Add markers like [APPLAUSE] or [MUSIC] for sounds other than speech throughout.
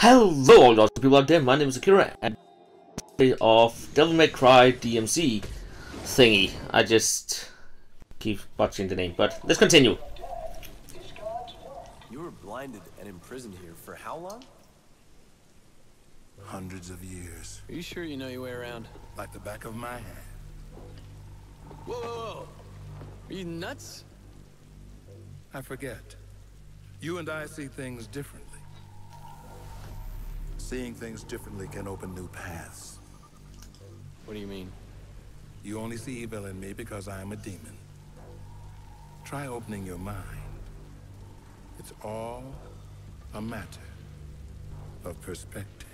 Hello all those people out there, my name is Takeru and of Devil May Cry DMC thingy. I just keep botching the name, but let's continue. You were blinded and imprisoned here for how long? Hundreds of years. Are you sure you know your way around? Like the back of my hand. Whoa, whoa, whoa. Are you nuts? I forget. You and I see things differently. Seeing things differently can open new paths. What do you mean? You only see evil in me because I am a demon. Try opening your mind. It's all a matter of perspective.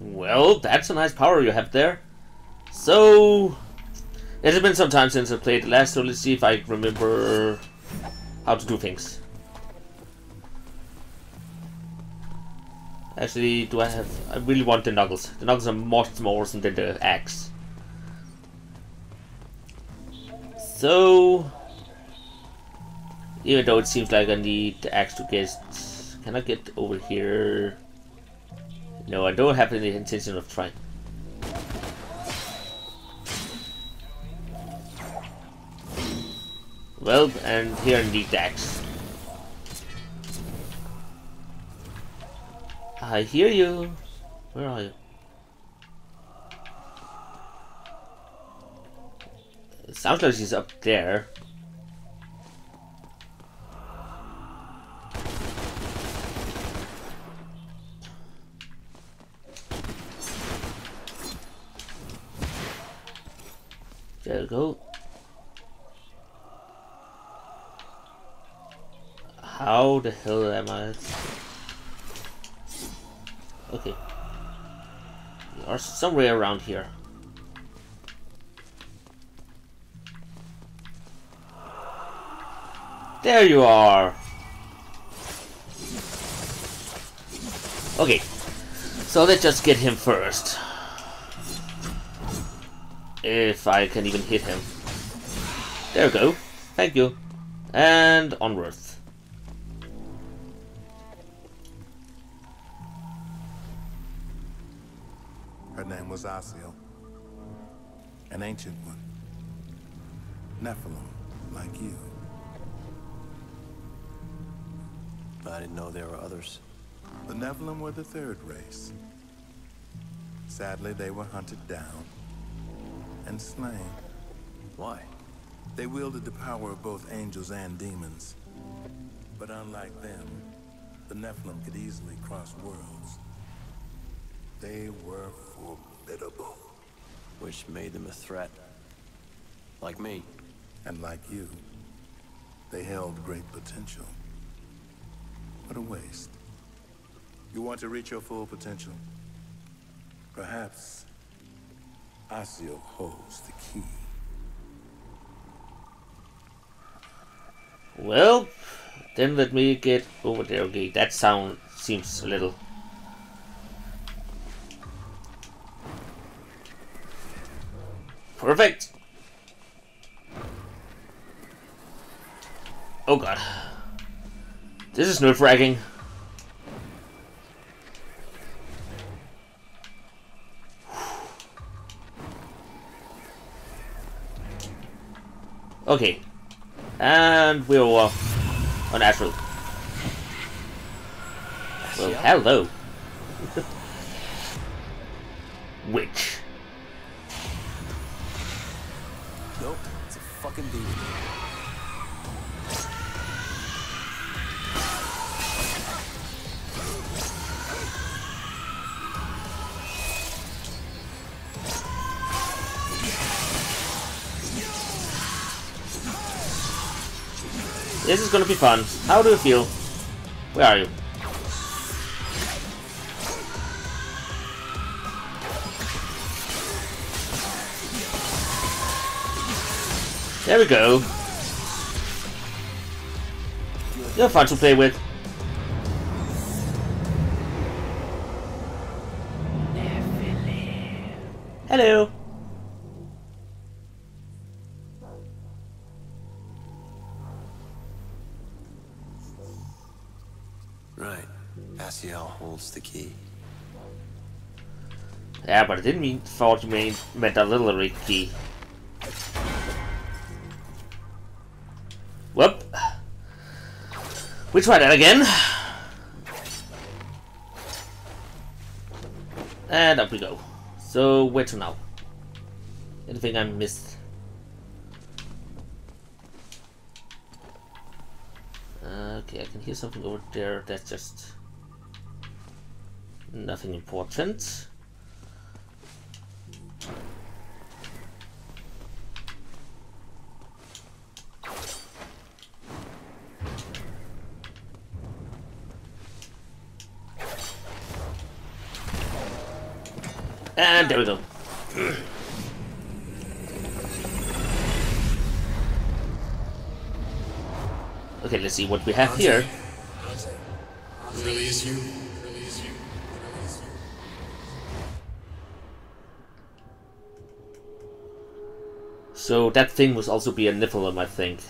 Well, that's a nice power you have there. So, it has been some time since I played last, so let's see if I remember how to do things. Actually, do I have... I really want the Knuckles. The Knuckles are much more awesome than the Axe. So... Even though it seems like I need the Axe to get... Can I get over here? No, I don't have any intention of trying. Well, and here I need the. I hear you. Where are you? Sounds like she's up there. There we go. How the hell am I? Okay. Are somewhere around here. There you are! Okay. So let's just get him first. If I can even hit him. There we go. Thank you. And onwards. Was. An ancient one. Nephilim, like you. I didn't know there were others. The Nephilim were the third race. Sadly, they were hunted down and slain. Why? They wielded the power of both angels and demons. But unlike them, the Nephilim could easily cross worlds. They were formidable. Which made them a threat. Like me. And like you, they held great potential. What a waste. You want to reach your full potential? Perhaps Asio holds the key. Well, then let me get over there. Okay, that sound seems a little... Perfect! Oh god. This is nerve-wracking. Okay. And we're off on Astral. Well, hello. [LAUGHS] Witch. Fucking. This is gonna be fun. How do you feel? Where are you? There we go. You're fun to play with. Hello. Right. Asiel holds the key. Yeah, but I didn't mean thought you meant, meant a little key. We try that again. And up we go. So, where to now? Anything I missed? Okay, I can hear something over there. That's just nothing important. And there we go. Okay, let's see what we have here. You. Is you. So that thing must also be a Nephilim, I think.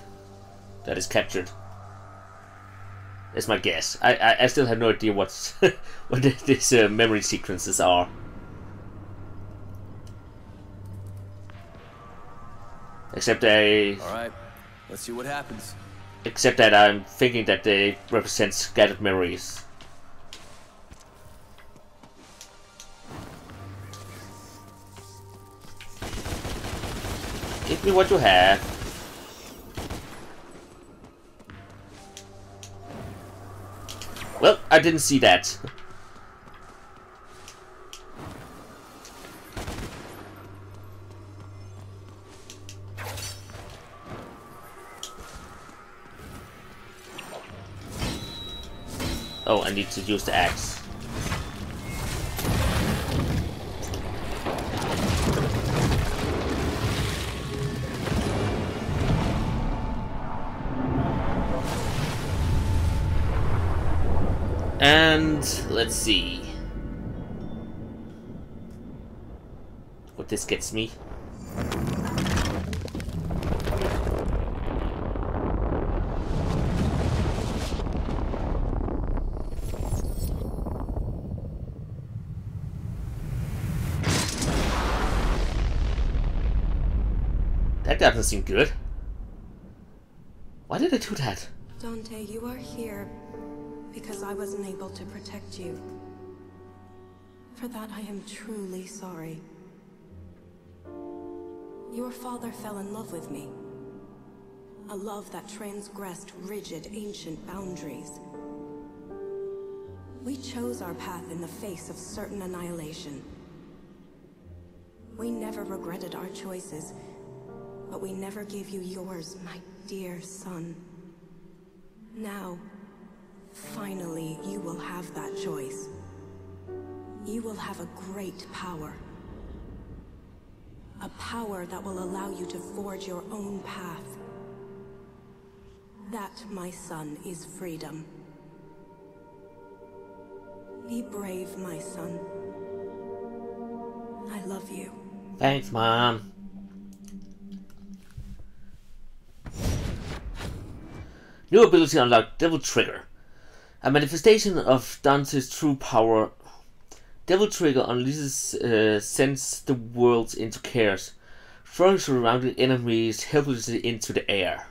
That is captured. That's my guess. I I, I still have no idea what's [LAUGHS] what these uh, memory sequences are. Except I All right. Let's see what happens. except that I'm thinking that they represent scattered memories. Give me what you have. Well, I didn't see that. [LAUGHS] Oh, I need to use the axe. And let's see what this gets me. That doesn't seem good. Why did I do that? Dante, you are here because I wasn't able to protect you. For that, I am truly sorry. Your father fell in love with me. A love that transgressed rigid, ancient boundaries. We chose our path in the face of certain annihilation. We never regretted our choices, but we never gave you yours, my dear son. Now, finally, you will have that choice. You will have a great power. A power that will allow you to forge your own path. That, my son, is freedom. Be brave, my son. I love you. Thanks, Mom. New ability unlocked Devil Trigger. A manifestation of Dante's true power. Devil Trigger unleashes uh, sends the world into chaos, throwing surrounding enemies helplessly into the air.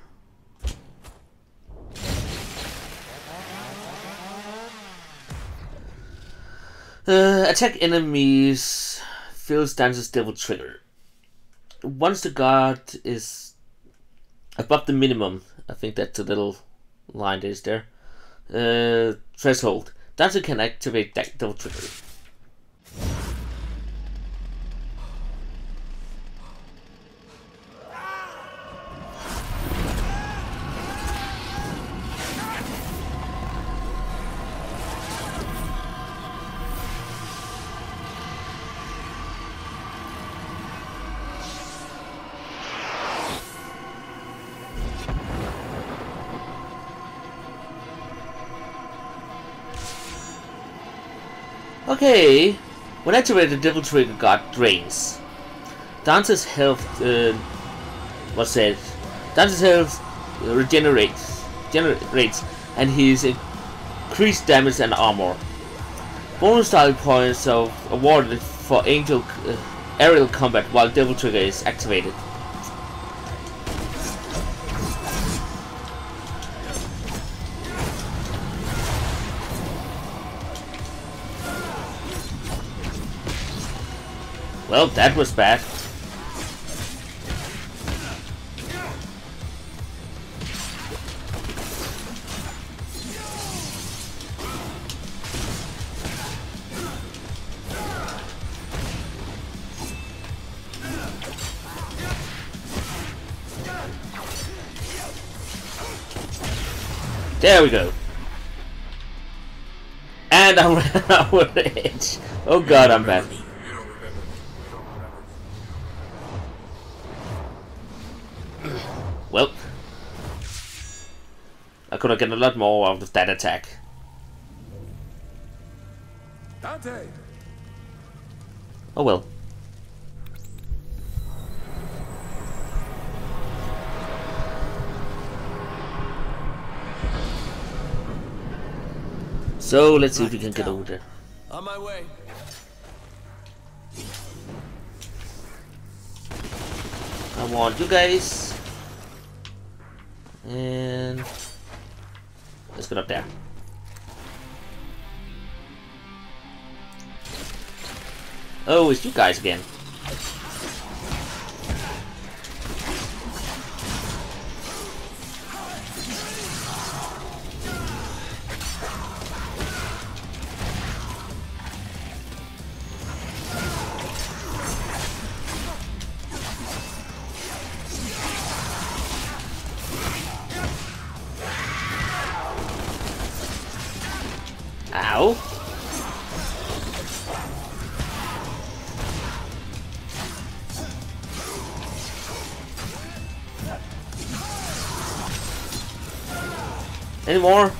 Uh, attack enemies fills Dante's Devil Trigger. Once the guard is above the minimum, I think that's a little line is there, uh, threshold, Dante can activate that Devil Trigger. Okay. When activated, the Devil Trigger got drains. Dante's health uh, was said. Dante's health regenerates, generates, and his increased damage and armor. Bonus style points are awarded for angel uh, aerial combat while Devil Trigger is activated. Well, that was bad. There we go. And I'm out of edge. Oh god, I'm bad. Well. I could have gotten a lot more out of that attack. Dante! Oh well. So let's see if we can get over there. On my way. I want you guys. And let's get up there. Oh, it's you guys again. Ow. Any more?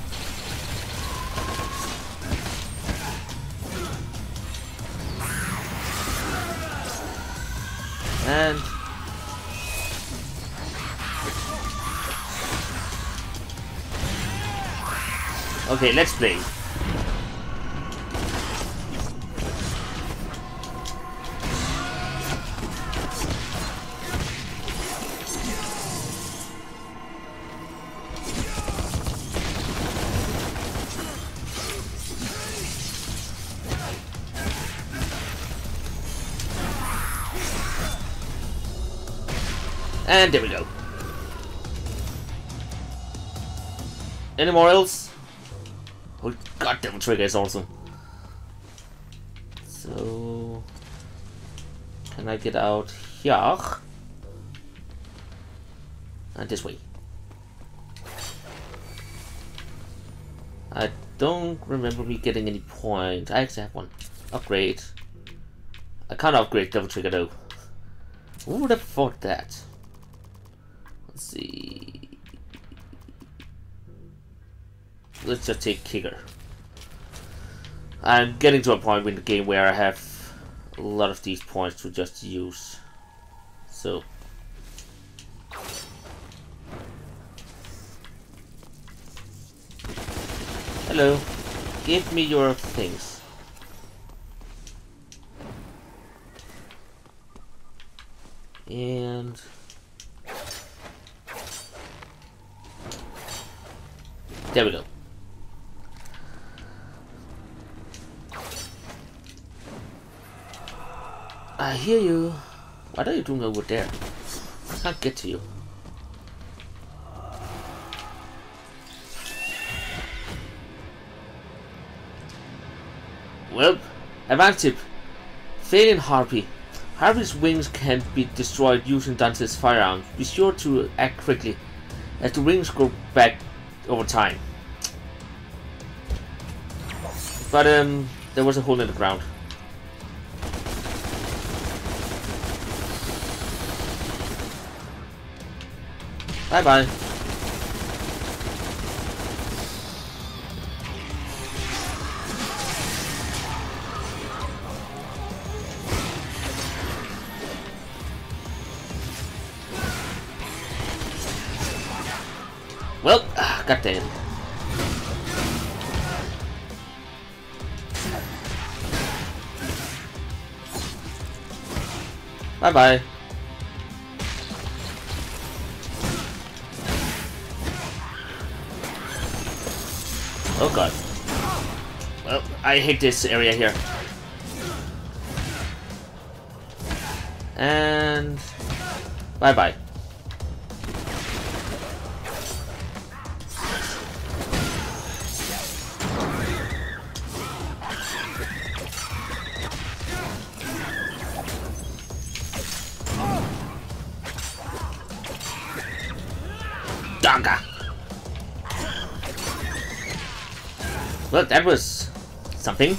And Okay, let's play. And there we go. Any more else? Oh god, Devil Trigger is awesome. So can I get out here? And this way. I don't remember me getting any point. I actually have one. Upgrade. I can't upgrade Devil Trigger though. Who would have thought that? Let's just take Kicker. I'm getting to a point in the game where I have a lot of these points to just use. So. Hello. Give me your things. And There we go. I hear you. What are you doing over there? I can't get to you. Well, tip. Failing Harpy. Harpy's wings can be destroyed using Dante's firearms. Be sure to act quickly, as the wings go back over time. But um, there was a hole in the ground. Bye bye. Well, ah, goddamn. Bye bye. Oh god. Well, I hate this area here. And... Bye Well, that was something.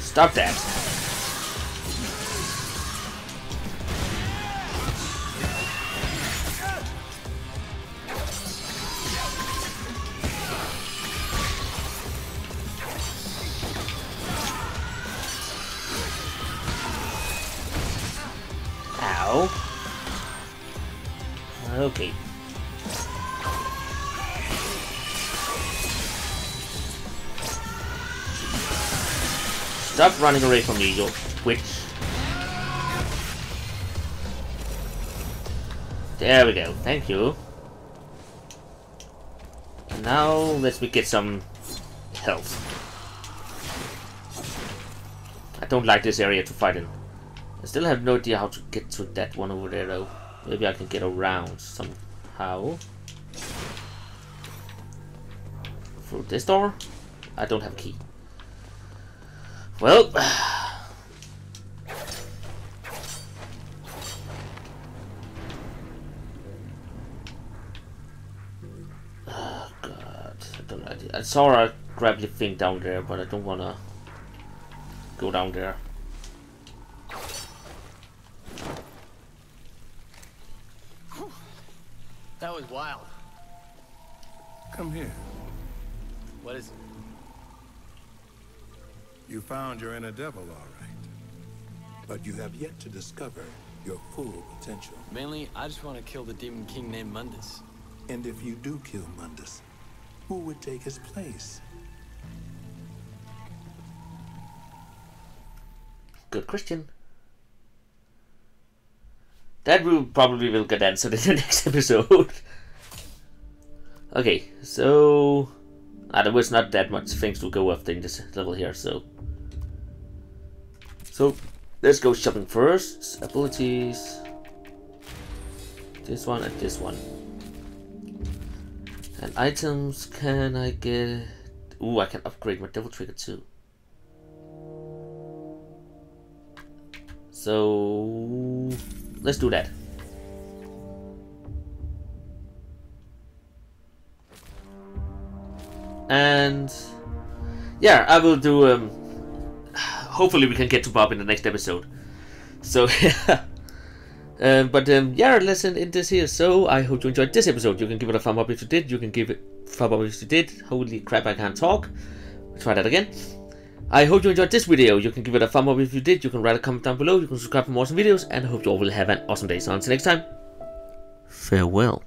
Stop that. Stop running away from me, you witch. There we go, thank you. And now, let me get some health. I don't like this area to fight in. I still have no idea how to get to that one over there though. Maybe I can get around somehow. Through this door? I don't have a key. Well, oh god, I don't know. I saw a grabbly thing down there, but I don't wanna go down there. That was wild. Come here. What is it? You found your inner devil, all right. But you have yet to discover your full potential. Mainly, I just want to kill the demon king named Mundus. And if you do kill Mundus, who would take his place? Good Christian. That will probably will get answered in the [LAUGHS] next episode. okay, so ah, there was not that much things to go after in this level here, so so let's go shopping first. Abilities. This one and this one. And items can I get? Ooh, I can upgrade my devil trigger too. So let's do that. And yeah, I will do. Um, hopefully, we can get to Bob in the next episode. So [LAUGHS] yeah. Um, but um, yeah, let's end this here. So I hope you enjoyed this episode. You can give it a thumb up if you did. You can give it thumb up if you did. Holy crap, I can't talk. try that again. I hope you enjoyed this video. You can give it a thumb up if you did. You can write a comment down below. You can subscribe for more awesome videos. And I hope you all will have an awesome day. So until next time, farewell.